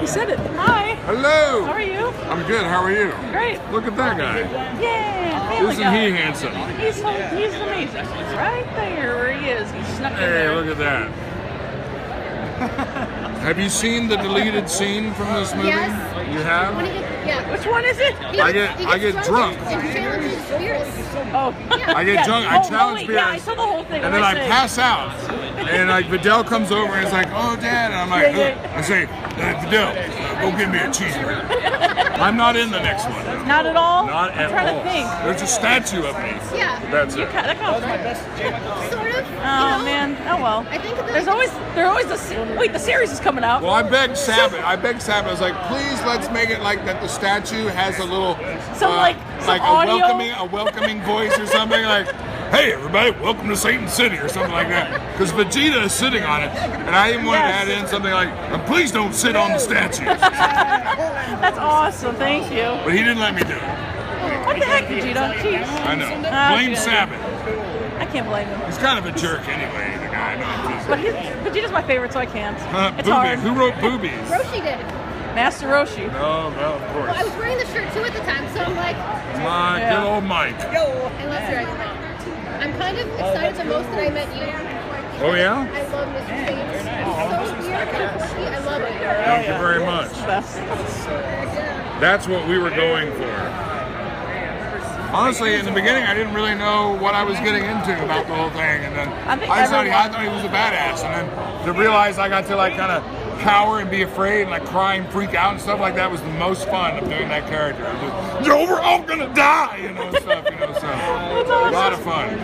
He said it. Hi. Hello. How are you? I'm good. How are you? Great. Look at that guy. Yeah. Isn't Guy. he handsome? He's so, he's amazing. Right there where he is. He snuck in Hey, there. look at that. Have you seen the deleted scene from this movie? Yes. You have? When he gets, yeah. Which one is it? He I get- he I get drunk. And he challenges. Oh. I get Yeah. drunk. I Oh, no, challenge wait, Yeah, I saw the whole thing. And then I say? pass out. And like Videl comes over and is like, oh, Dad. And I'm like, "Ugh." I say, uh, Videl, go get me a cheeseburger. I'm not in the next one. Not at all. Not I'm at trying all. to think. There's a statue of me. Yeah. That's it. That counts. Sort of. Oh you know? man. Oh well. I think that There's always there's always the se- wait the series is coming out. Well, I begged Sabat. I begged Sabat. I was like, please, let's make it like that. The statue has a little, uh, like, some like a welcoming, a welcoming voice or something like, "Hey, everybody, welcome to Satan City" or something like that. Because Vegeta is sitting on it, and I even wanted Yes. to add in something like, "And "Please don't sit on the statue." That's awesome. Thank you. But he didn't let me do it. What the heck, Vegeta? Jeez. I know. Ah, Blame good. Sabat. I can't blame him. He's kind of a jerk anyway. The guy. No, But his, Vegeta's my favorite, so I can't. uh, It's Booby. hard. Who wrote Boobies? Roshi did. Master Roshi. Oh, well, of Well, I was wearing the shirt too at the time, so I'm like, My Yeah. good old Mike. unless you're I'm kind of excited the most that I met you. Oh yeah. I love Mr. James. He's so weird and quirky. I love it. Thank you very much. That's what we were going for. Honestly, in the beginning, I didn't really know what I was getting into about the whole thing, and then I I thought, he, I thought he was a badass, and then to realize I got to like kind of cower and be afraid and like cry and freak out and stuff like that was the most fun of doing that character. I was just, Yo, we're all gonna die, you know, and stuff, you know. So a lot of fun.